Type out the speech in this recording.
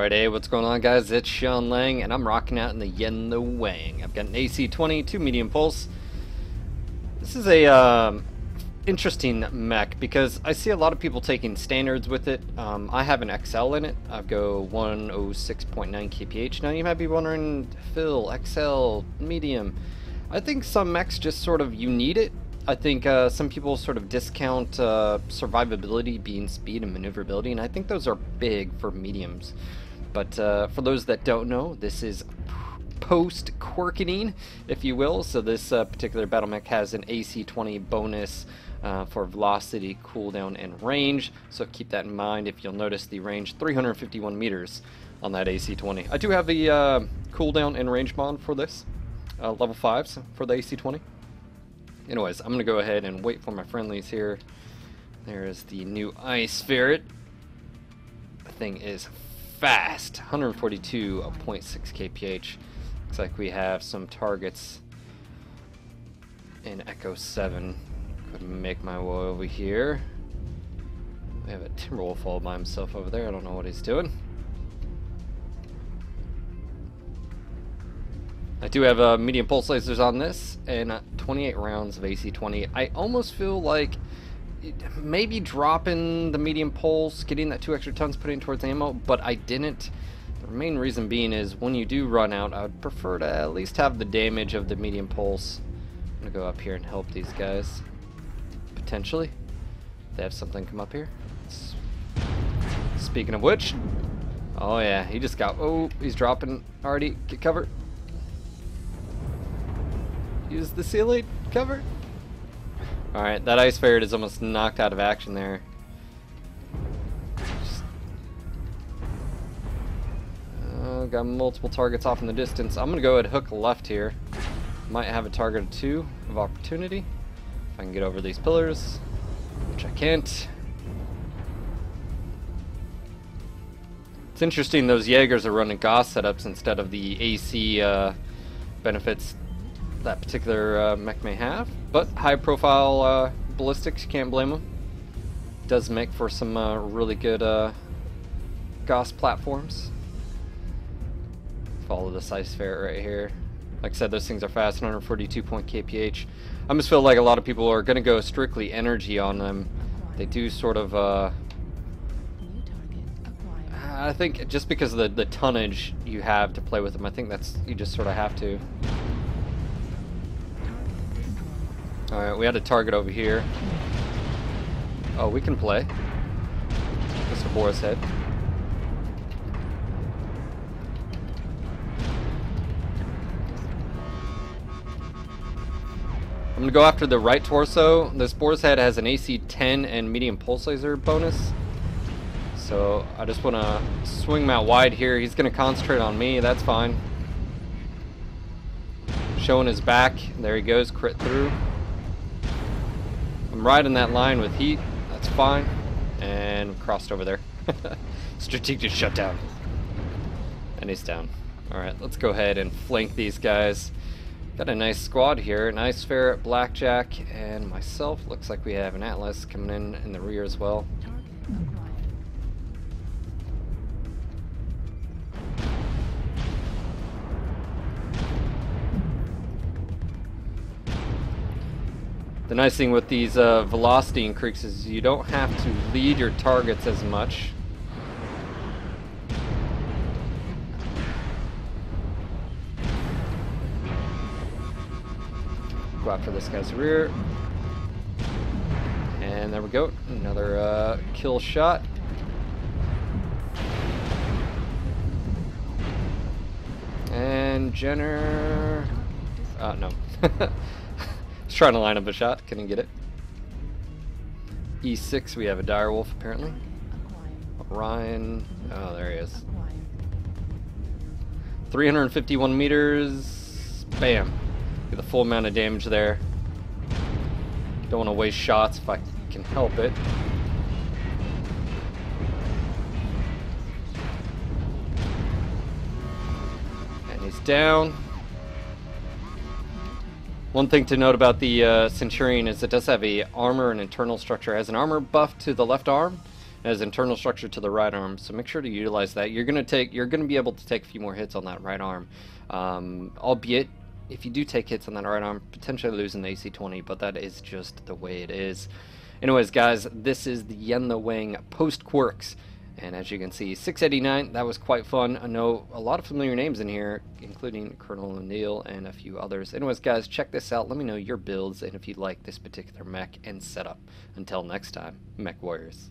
Alright, hey, what's going on guys? It's Sean Lang, and I'm rocking out in the Yen the Wang. I've got an AC-20, 2 medium pulse. This is a um, interesting mech because I see a lot of people taking standards with it. Um, I have an XL in it. I go 106.9 kph. Now you might be wondering, Phil, XL, medium. I think some mechs just sort of, you need it. I think uh, some people sort of discount uh, survivability being speed and maneuverability, and I think those are big for mediums. But uh, for those that don't know, this is post quirkening, if you will. So this uh, particular battle mech has an AC-20 bonus uh, for velocity, cooldown, and range. So keep that in mind. If you'll notice the range, 351 meters on that AC-20. I do have the uh, cooldown and range mod for this, level 5s for the AC-20. Anyways, I'm going to go ahead and wait for my friendlies here. There's the new Ice Ferret. The thing is fast. 142.6 kph. Looks like we have some targets in Echo 7. Could make my way over here. We have a Timberwolf all by himself over there. I don't know what he's doing. I do have uh, medium pulse lasers on this, and uh, 28 rounds of AC-20. I almost feel like maybe dropping the medium pulse, getting that two extra tons, put in towards ammo, but I didn't. The main reason being is when you do run out, I would prefer to at least have the damage of the medium pulse. I'm gonna go up here and help these guys. Potentially. They have something come up here. Speaking of which, oh yeah, he just got, oh, he's dropping already. Get cover. Use the ceiling cover. Alright, that ice ferret is almost knocked out of action there. Uh, got multiple targets off in the distance. I'm gonna go ahead and hook left here. Might have a target or two of opportunity. If I can get over these pillars, which I can't. It's interesting those Jaegers are running Gauss setups instead of the AC uh, benefits that particular uh, mech may have. But high profile uh, ballistics, you can't blame them. Does make for some uh, really good uh, Gauss platforms. Follow this ice ferret right here. Like I said, those things are fast, 142 point kph. I just feel like a lot of people are going to go strictly energy on them. They do sort of, uh, I think just because of the, the tonnage you have to play with them, I think that's, you just sort of have to. Alright, we had a target over here. Oh, we can play. Mr. Boar's Head. I'm gonna go after the right torso. This Boar's Head has an AC 10 and medium pulse laser bonus. So I just wanna swing him out wide here. He's gonna concentrate on me, that's fine. Showing his back. There he goes, crit through. I'm riding that line with heat. That's fine. And crossed over there. Strategic shutdown. And he's down. Alright, let's go ahead and flank these guys. Got a nice squad here. Nice Ferret, Blackjack, and myself. Looks like we have an Atlas coming in in the rear as well. The nice thing with these uh, velocity increases is you don't have to lead your targets as much. Go after this guy's rear. And there we go. Another uh, kill shot. And Jenner... Uh, no. Trying to line up a shot, couldn't get it. E6, we have a direwolf apparently. Ryan, oh there he is. 351 meters, bam. Get the full amount of damage there. Don't want to waste shots if I can help it. And he's down. One thing to note about the uh, Centurion is it does have a armor and internal structure. It has an armor buff to the left arm, It has internal structure to the right arm, so make sure to utilize that. You're gonna take, you're gonna be able to take a few more hits on that right arm, um, albeit if you do take hits on that right arm, potentially losing the AC-20, but that is just the way it is. Anyways, guys, this is the Yen the Wing post quirks. And as you can see, 689, that was quite fun. I know a lot of familiar names in here, including Colonel O'Neill and a few others. Anyways, guys, check this out. Let me know your builds and if you like this particular mech and setup. Until next time, Mech Warriors.